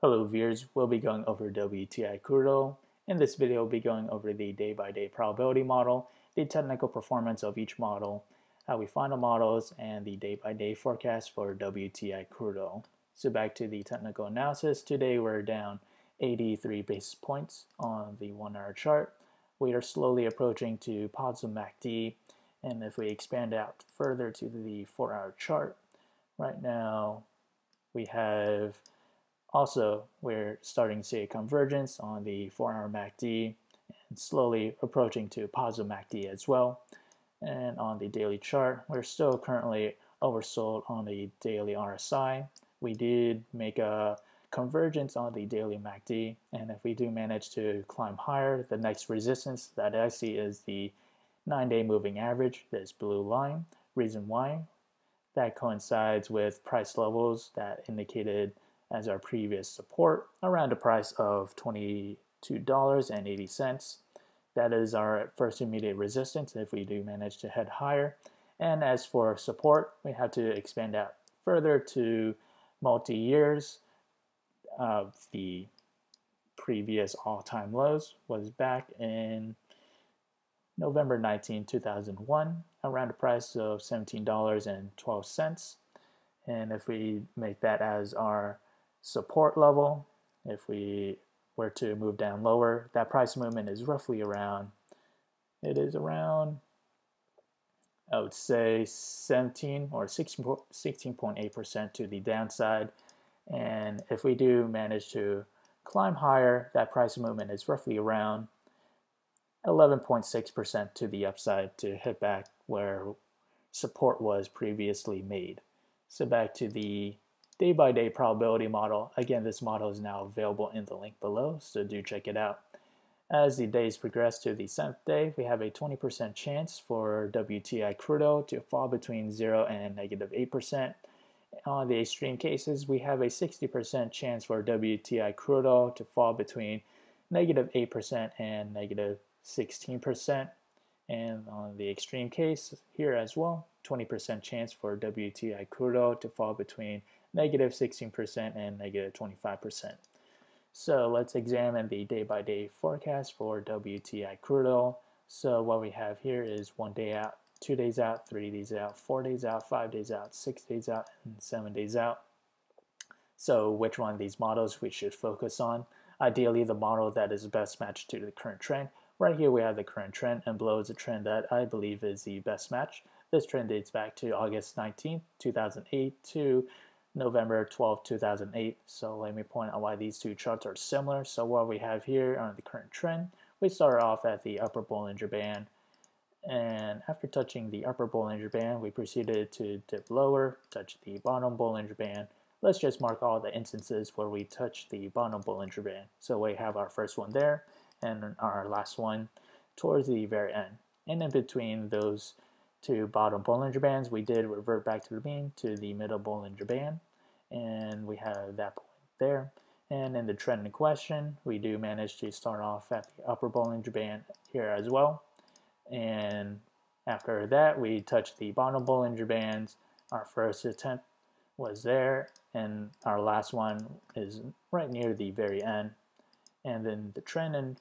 Hello viewers, we'll be going over WTI crude oil. In this video, we'll be going over the day-by-day -day probability model, the technical performance of each model, how we find the models, and the day-by-day -day forecast for WTI crude oil. So back to the technical analysis. Today we're down 83 basis points on the one hour chart. We are slowly approaching to positive MACD, and if we expand out further to the four hour chart, right now we have also, we're starting to see a convergence on the 4-hour MACD and slowly approaching to positive MACD as well. And on the daily chart, we're still currently oversold on the daily RSI. We did make a convergence on the daily MACD, and if we do manage to climb higher, the next resistance that I see is the 9-day moving average, this blue line. Reason why? That coincides with price levels that indicated as our previous support around a price of $22.80. That is our first immediate resistance if we do manage to head higher. And as for support, we have to expand out further to multi-years of the previous all-time lows was back in November 19, 2001, around a price of $17.12. And if we make that as our support level. If we were to move down lower, that price movement is roughly around, it is around, I would say 17 or 16.8% to the downside. And if we do manage to climb higher, that price movement is roughly around 11.6% to the upside to hit back where support was previously made. So back to the day-by-day probability model. Again, this model is now available in the link below, so do check it out. As the days progress to the 7th day, we have a 20% chance for WTI crude oil to fall between 0 and negative 8%. On the extreme cases, we have a 60% chance for WTI crude oil to fall between negative 8% and negative 16%. And on the extreme case here as well, 20% chance for WTI crude oil to fall between negative 16% and negative 25%. So let's examine the day-by-day -day forecast for WTI crude oil. So what we have here is one day out, two days out, three days out, four days out, five days out, six days out, and seven days out. So which one of these models we should focus on? Ideally, the model that is best matched to the current trend. Right here we have the current trend, and below is a trend that I believe is the best match. This trend dates back to August 19, 2008 to November 12, 2008. So let me point out why these two charts are similar. So what we have here on the current trend, we start off at the upper Bollinger Band. And after touching the upper Bollinger Band, we proceeded to dip lower, touch the bottom Bollinger Band. Let's just mark all the instances where we touch the bottom Bollinger Band. So we have our first one there and our last one towards the very end. And in between those two bottom Bollinger Bands, we did revert back to the mean to the middle Bollinger Band and we have that point there. And in the trend in question, we do manage to start off at the upper Bollinger Band here as well. And after that, we touch the bottom Bollinger Bands. Our first attempt was there, and our last one is right near the very end. And then the trend in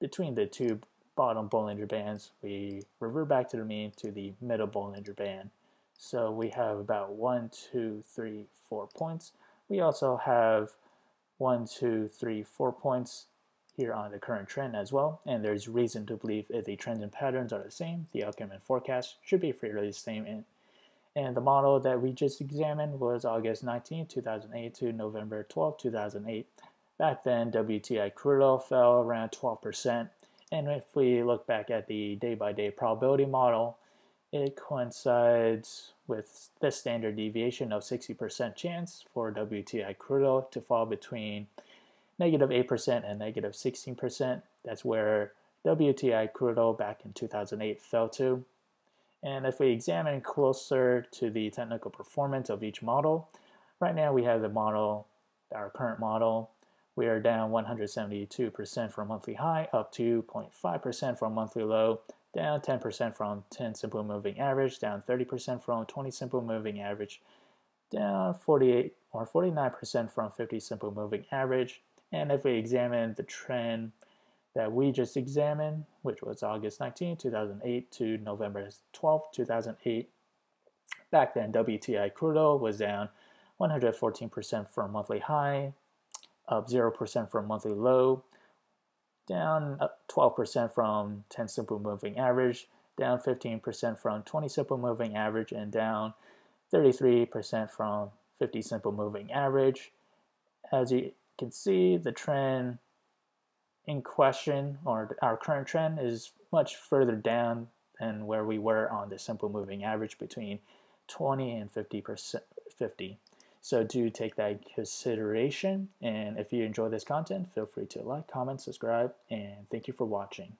between the two bottom Bollinger Bands, we revert back to the mean to the middle Bollinger Band. So we have about one, two, three, four points. We also have one, two, three, four points here on the current trend as well. And there's reason to believe if the trends and patterns are the same, the outcome and forecast should be fairly the same. And, and the model that we just examined was August 19, 2008 to November 12, 2008. Back then, WTI crude oil fell around 12%. And if we look back at the day-by-day -day probability model, it coincides with the standard deviation of 60% chance for WTI crude oil to fall between negative 8% and negative 16%. That's where WTI crude oil back in 2008 fell to. And if we examine closer to the technical performance of each model, right now we have the model, our current model, we are down 172% from monthly high, up 2.5% from monthly low, down 10% from 10 simple moving average, down 30% from 20 simple moving average, down 48 or 49% from 50 simple moving average. And if we examine the trend that we just examined, which was August 19, 2008 to November 12, 2008, back then WTI crude oil was down 114% from monthly high, up 0% from monthly low, down 12% from 10 simple moving average, down 15% from 20 simple moving average, and down 33% from 50 simple moving average. As you can see, the trend in question, or our current trend, is much further down than where we were on the simple moving average between 20 and 50 percent 50 so do take that consideration and if you enjoy this content feel free to like comment subscribe and thank you for watching